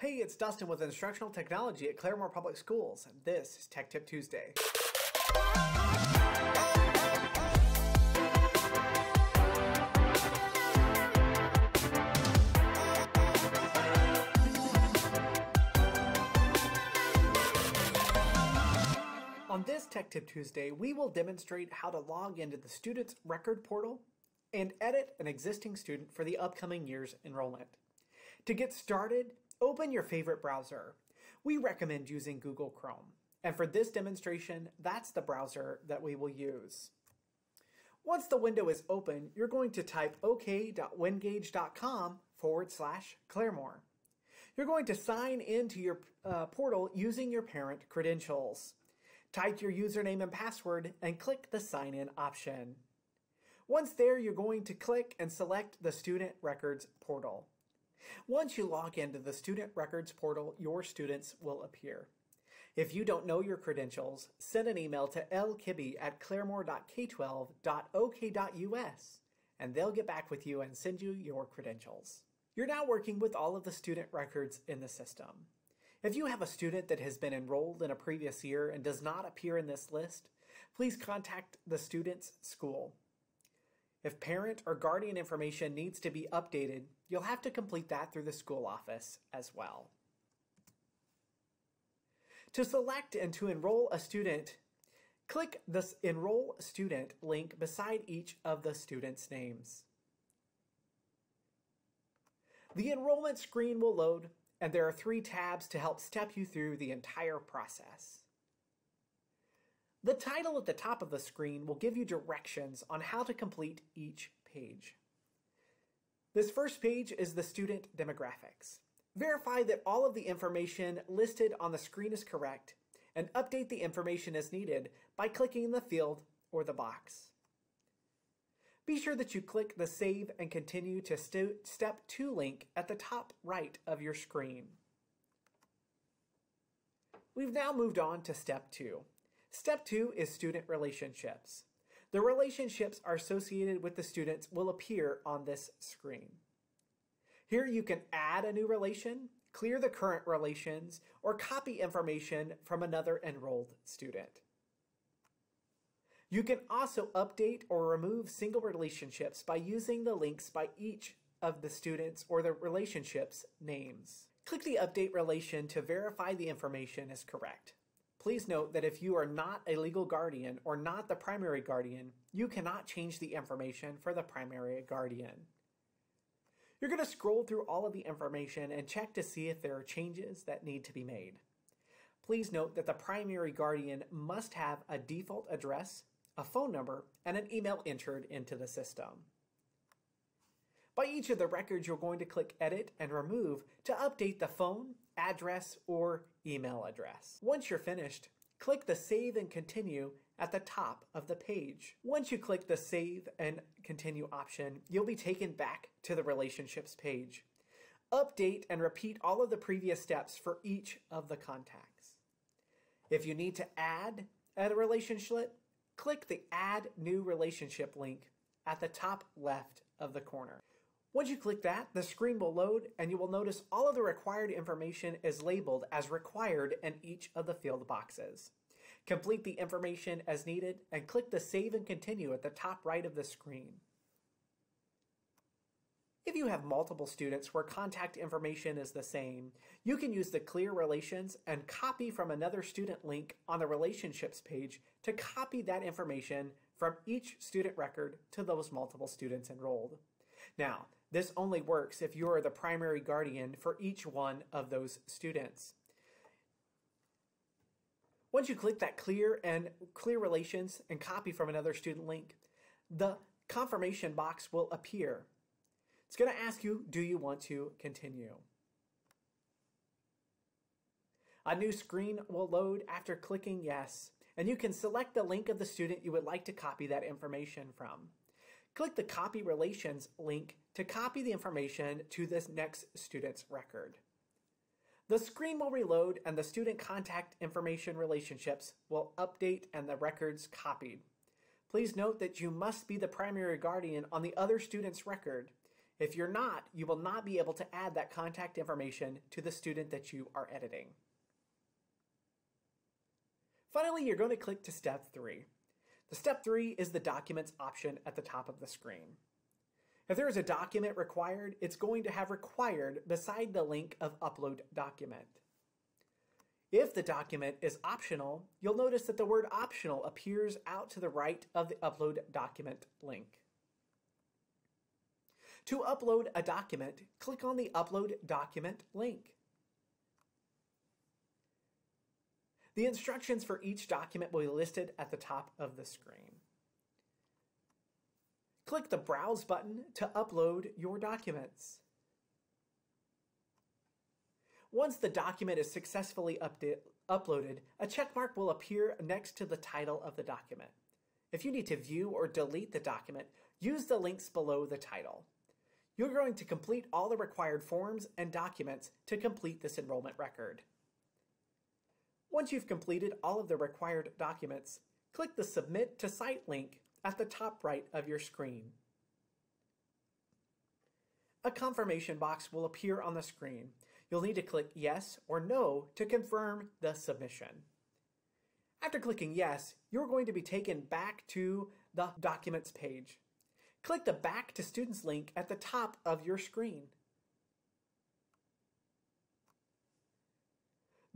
Hey, it's Dustin with Instructional Technology at Claremore Public Schools, and this is Tech Tip Tuesday. On this Tech Tip Tuesday, we will demonstrate how to log into the Student's Record Portal and edit an existing student for the upcoming year's enrollment. To get started, open your favorite browser. We recommend using Google Chrome. And for this demonstration, that's the browser that we will use. Once the window is open, you're going to type ok.wengage.com forward slash Claremore. You're going to sign into your uh, portal using your parent credentials. Type your username and password and click the sign in option. Once there, you're going to click and select the Student Records portal. Once you log into the Student Records portal, your students will appear. If you don't know your credentials, send an email to lkibbe at claremore.k12.ok.us and they'll get back with you and send you your credentials. You're now working with all of the student records in the system. If you have a student that has been enrolled in a previous year and does not appear in this list, please contact the student's school. If parent or guardian information needs to be updated, you'll have to complete that through the school office as well. To select and to enroll a student, click the Enroll Student link beside each of the students' names. The enrollment screen will load, and there are three tabs to help step you through the entire process. The title at the top of the screen will give you directions on how to complete each page. This first page is the student demographics. Verify that all of the information listed on the screen is correct and update the information as needed by clicking the field or the box. Be sure that you click the Save and Continue to st Step 2 link at the top right of your screen. We've now moved on to Step 2. Step 2 is Student Relationships. The relationships are associated with the students will appear on this screen. Here you can add a new relation, clear the current relations, or copy information from another enrolled student. You can also update or remove single relationships by using the links by each of the students or the relationships names. Click the Update Relation to verify the information is correct. Please note that if you are not a legal guardian or not the primary guardian, you cannot change the information for the primary guardian. You're going to scroll through all of the information and check to see if there are changes that need to be made. Please note that the primary guardian must have a default address, a phone number, and an email entered into the system. By each of the records, you're going to click Edit and Remove to update the phone, address, or email address. Once you're finished, click the Save and Continue at the top of the page. Once you click the Save and Continue option, you'll be taken back to the Relationships page. Update and repeat all of the previous steps for each of the contacts. If you need to add a relationship, click the Add New Relationship link at the top left of the corner. Once you click that, the screen will load and you will notice all of the required information is labeled as required in each of the field boxes. Complete the information as needed and click the Save and Continue at the top right of the screen. If you have multiple students where contact information is the same, you can use the Clear Relations and copy from another student link on the Relationships page to copy that information from each student record to those multiple students enrolled. Now, this only works if you are the primary guardian for each one of those students. Once you click that clear and clear relations and copy from another student link, the confirmation box will appear. It's going to ask you, do you want to continue? A new screen will load after clicking yes, and you can select the link of the student you would like to copy that information from. Click the Copy Relations link to copy the information to this next student's record. The screen will reload and the student contact information relationships will update and the records copied. Please note that you must be the primary guardian on the other student's record. If you're not, you will not be able to add that contact information to the student that you are editing. Finally, you're going to click to step three. The step three is the documents option at the top of the screen. If there is a document required, it's going to have required beside the link of upload document. If the document is optional, you'll notice that the word optional appears out to the right of the upload document link. To upload a document, click on the upload document link. The instructions for each document will be listed at the top of the screen. Click the Browse button to upload your documents. Once the document is successfully uploaded, a checkmark will appear next to the title of the document. If you need to view or delete the document, use the links below the title. You're going to complete all the required forms and documents to complete this enrollment record. Once you've completed all of the required documents, click the Submit to Site link at the top right of your screen. A confirmation box will appear on the screen. You'll need to click Yes or No to confirm the submission. After clicking Yes, you're going to be taken back to the Documents page. Click the Back to Students link at the top of your screen.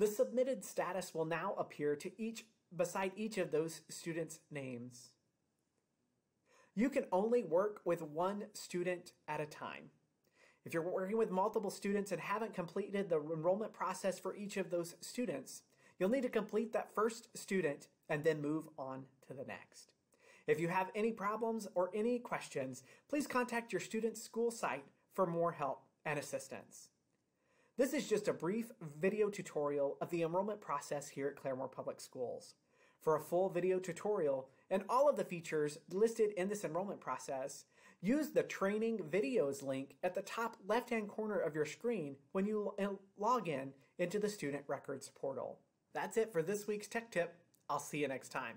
The submitted status will now appear to each beside each of those students' names. You can only work with one student at a time. If you're working with multiple students and haven't completed the enrollment process for each of those students, you'll need to complete that first student and then move on to the next. If you have any problems or any questions, please contact your student's school site for more help and assistance. This is just a brief video tutorial of the enrollment process here at Claremore Public Schools. For a full video tutorial and all of the features listed in this enrollment process, use the Training Videos link at the top left-hand corner of your screen when you log in into the Student Records portal. That's it for this week's Tech Tip. I'll see you next time.